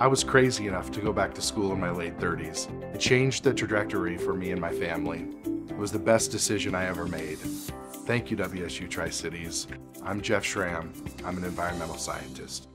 I was crazy enough to go back to school in my late 30s. It changed the trajectory for me and my family. It was the best decision I ever made. Thank you, WSU Tri Cities. I'm Geoff Schramm. I'm an environmental scientist.